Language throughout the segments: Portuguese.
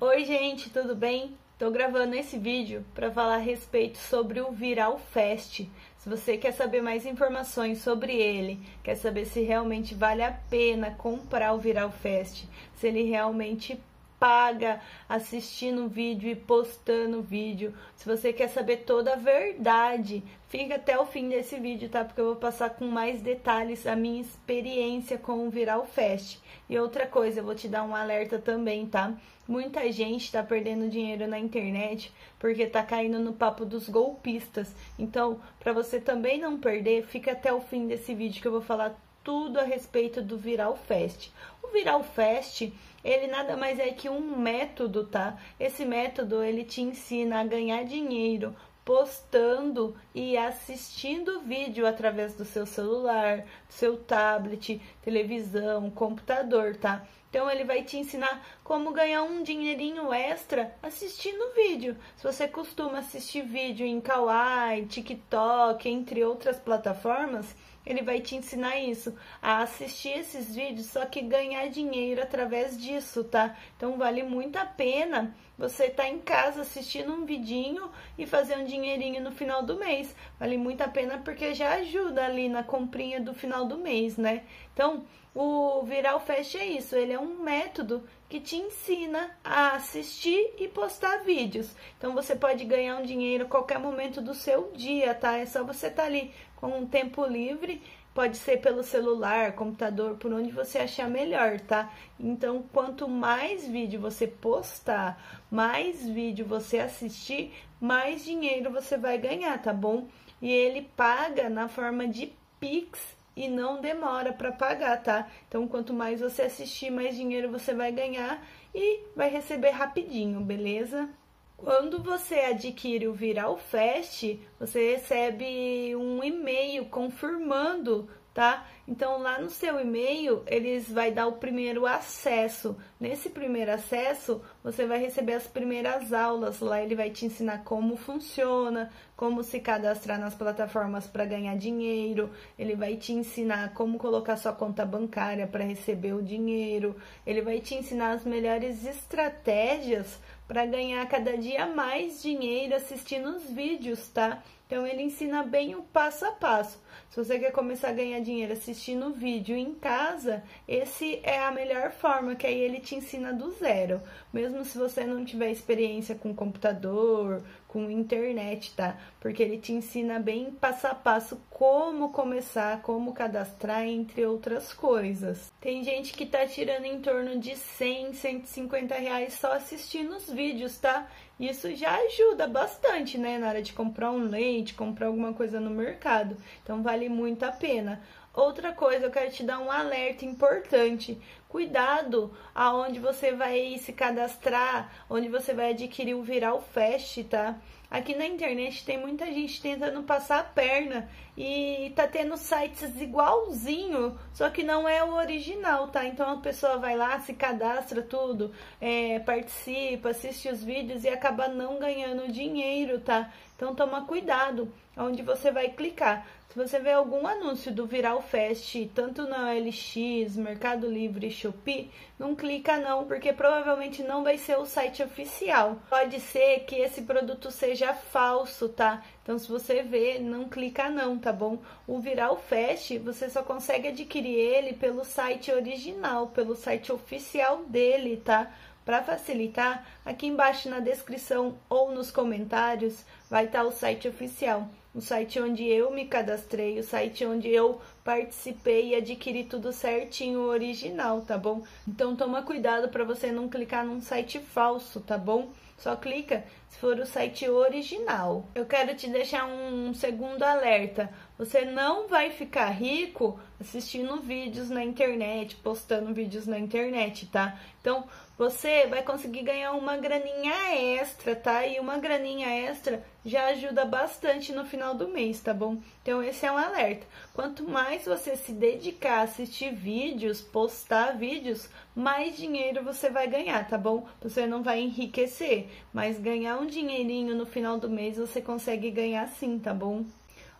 Oi gente, tudo bem? Tô gravando esse vídeo para falar a respeito sobre o Viral Fest. Se você quer saber mais informações sobre ele, quer saber se realmente vale a pena comprar o Viral Fest, se ele realmente paga assistindo vídeo e postando vídeo. Se você quer saber toda a verdade, fica até o fim desse vídeo, tá? Porque eu vou passar com mais detalhes a minha experiência com o Viral Fest. E outra coisa, eu vou te dar um alerta também, tá? Muita gente tá perdendo dinheiro na internet porque tá caindo no papo dos golpistas. Então, para você também não perder, fica até o fim desse vídeo que eu vou falar tudo a respeito do Viral Fest. O Viral Fest, ele nada mais é que um método, tá? Esse método, ele te ensina a ganhar dinheiro postando e assistindo vídeo através do seu celular, seu tablet, televisão, computador, tá? Então ele vai te ensinar como ganhar um dinheirinho extra assistindo vídeo. Se você costuma assistir vídeo em Kawaii, TikTok, entre outras plataformas, ele vai te ensinar isso, a assistir esses vídeos, só que ganhar dinheiro através disso, tá? Então vale muito a pena você tá em casa assistindo um vidinho e fazer um dinheirinho no final do mês. Vale muito a pena porque já ajuda ali na comprinha do final do mês, né? Então, o Viral Fest é isso, ele é um método que te ensina a assistir e postar vídeos. Então você pode ganhar um dinheiro a qualquer momento do seu dia, tá? É só você estar tá ali com um tempo livre, pode ser pelo celular, computador, por onde você achar melhor, tá? Então, quanto mais vídeo você postar, mais vídeo você assistir, mais dinheiro você vai ganhar, tá bom? E ele paga na forma de Pix e não demora para pagar, tá? Então, quanto mais você assistir, mais dinheiro você vai ganhar e vai receber rapidinho, beleza? Quando você adquire o Viral Fest, você recebe um e-mail confirmando tá? Então lá no seu e-mail eles vai dar o primeiro acesso. Nesse primeiro acesso, você vai receber as primeiras aulas. Lá ele vai te ensinar como funciona, como se cadastrar nas plataformas para ganhar dinheiro. Ele vai te ensinar como colocar sua conta bancária para receber o dinheiro. Ele vai te ensinar as melhores estratégias para ganhar cada dia mais dinheiro assistindo os vídeos, tá? Então ele ensina bem o passo a passo. Se você quer começar a ganhar dinheiro assistindo vídeo em casa, esse é a melhor forma, que aí ele te ensina do zero. Mesmo se você não tiver experiência com computador, com internet, tá? Porque ele te ensina bem passo a passo como começar, como cadastrar, entre outras coisas. Tem gente que tá tirando em torno de 100, 150 reais só assistindo os vídeos, tá? Isso já ajuda bastante, né, na hora de comprar um leite, comprar alguma coisa no mercado. Então vale muito a pena. Outra coisa, eu quero te dar um alerta importante. Cuidado aonde você vai se cadastrar, onde você vai adquirir o Viral Fest, tá? Aqui na internet tem muita gente tentando passar a perna e tá tendo sites igualzinho, só que não é o original, tá? Então a pessoa vai lá, se cadastra tudo, é, participa, assiste os vídeos e acaba não ganhando dinheiro, tá? Então toma cuidado onde você vai clicar. Se você vê algum anúncio do Viral Fest, tanto na LX, Mercado Livre Shopee, não clica não, porque provavelmente não vai ser o site oficial. Pode ser que esse produto seja falso, tá? Então se você vê, não clica não, tá bom? O Viral Fest, você só consegue adquirir ele pelo site original, pelo site oficial dele, tá? Para facilitar, aqui embaixo na descrição ou nos comentários vai estar o site oficial o site onde eu me cadastrei, o site onde eu participei e adquiri tudo certinho, original, tá bom? Então toma cuidado para você não clicar num site falso, tá bom? Só clica se for o site original. Eu quero te deixar um segundo alerta. Você não vai ficar rico assistindo vídeos na internet, postando vídeos na internet, tá? Então, você vai conseguir ganhar uma graninha extra, tá? E uma graninha extra já ajuda bastante no final do mês, tá bom? Então, esse é um alerta. Quanto mais você se dedicar a assistir vídeos, postar vídeos, mais dinheiro você vai ganhar, tá bom? Você não vai enriquecer, mas ganhar um dinheirinho no final do mês você consegue ganhar sim, tá bom?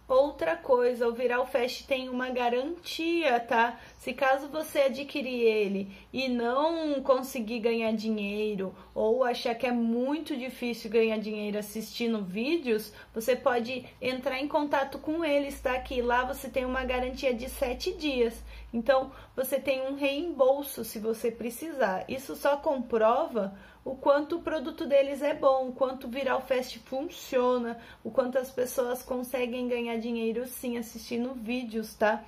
Outra coisa, o Viral Fest tem uma garantia, tá? Se caso você adquirir ele e não conseguir ganhar dinheiro ou achar que é muito difícil ganhar dinheiro assistindo vídeos, você pode entrar em contato com eles, tá? Que lá você tem uma garantia de sete dias. Então, você tem um reembolso se você precisar. Isso só comprova o quanto o produto deles é bom, o quanto o Viral Fest funciona, o quanto as pessoas conseguem ganhar dinheiro sim assistindo vídeos, tá?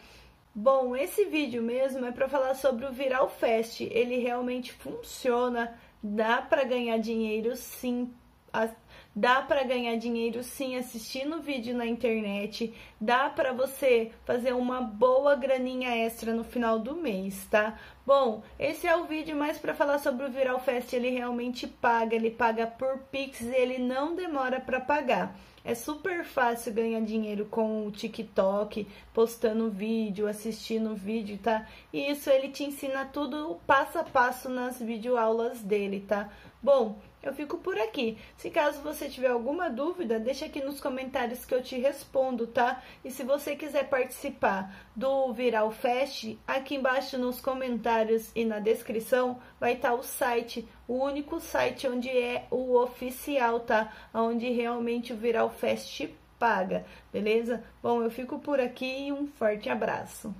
Bom, esse vídeo mesmo é para falar sobre o Viral Fest. Ele realmente funciona, dá para ganhar dinheiro sim Dá para ganhar dinheiro sim assistindo vídeo na internet. Dá para você fazer uma boa graninha extra no final do mês, tá? Bom, esse é o vídeo mais para falar sobre o Viral Fest. Ele realmente paga, ele paga por Pix e ele não demora para pagar. É super fácil ganhar dinheiro com o TikTok, postando vídeo, assistindo vídeo, tá? E isso ele te ensina tudo passo a passo nas videoaulas dele, tá? Bom, eu fico por aqui. Se caso você tiver alguma dúvida, deixa aqui nos comentários que eu te respondo, tá? E se você quiser participar do Viral Fest, aqui embaixo nos comentários e na descrição vai estar tá o site, o único site onde é o oficial, tá? Onde realmente o Viral Fest paga, beleza? Bom, eu fico por aqui e um forte abraço.